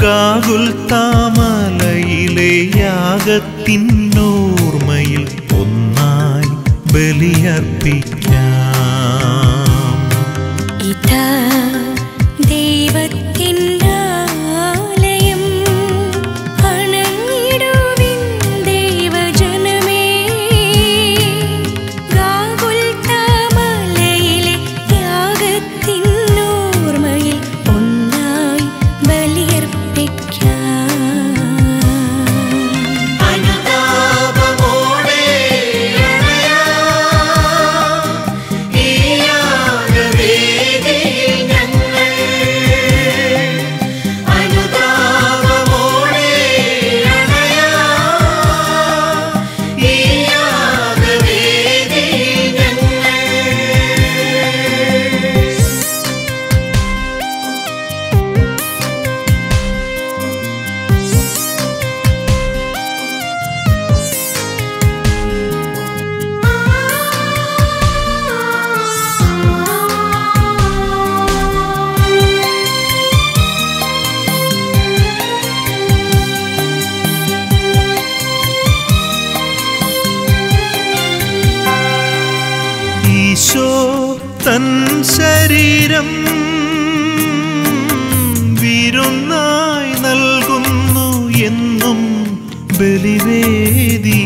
ഗാകുൽ താമലയിലെ യാഗത്തിനോർമ്മയിൽ ഒന്നായി ബലിയർപ്പിക്കാം ഈശോ തൻ ശരീരം വിരുന്നായി നൽകുന്നു എന്നും ബലിവേദി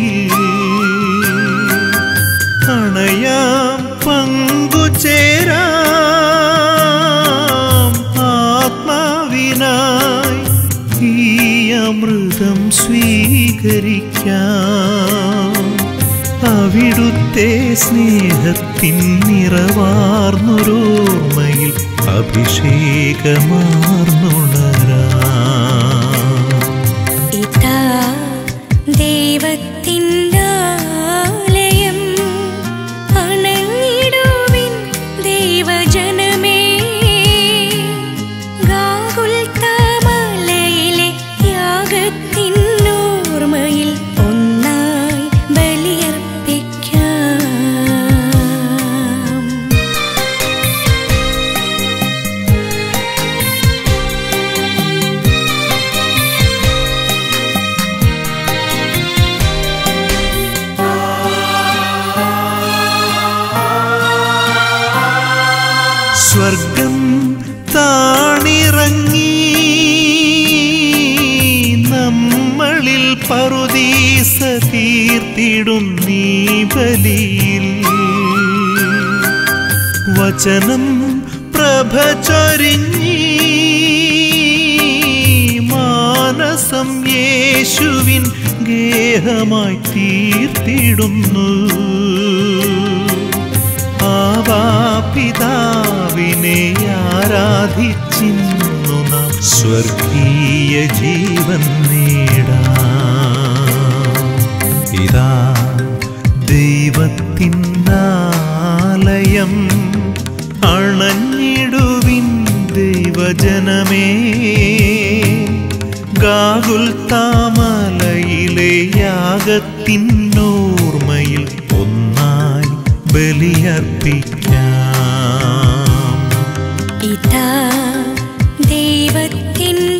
അവിടുത്തെ സ്നേഹത്തിൻ നിറവാർന്നൊരോർമ്മയിൽ അഭിഷേകമാർന്നുണരാം സ്വർഗം താണിറങ്ങി നമ്മളിൽ പറുദീസ തീർത്തിടും നീ ബലിയിൽ. വചനം പ്രഭ ചൊരിഞ്ഞി മാനസം യേശുവിൻ ഗേഹമായി തീർത്തിടുന്നു. ആവാപിതാവിനെ ആരാധിച്ചിന്നു നാം. സ്വർഗീയ ജീവൻ നേടാം. ഇതാ ദൈവത്തിനാലയം അണഞ്ഞിടുവിൻ ദൈവജനമേ. ഗാകുൽ താമലയിലെ യാഗത്തിനോർമ്മയിൽ ഒന്നായി ബലിയർപ്പിക്കാം. पिता देवतिन्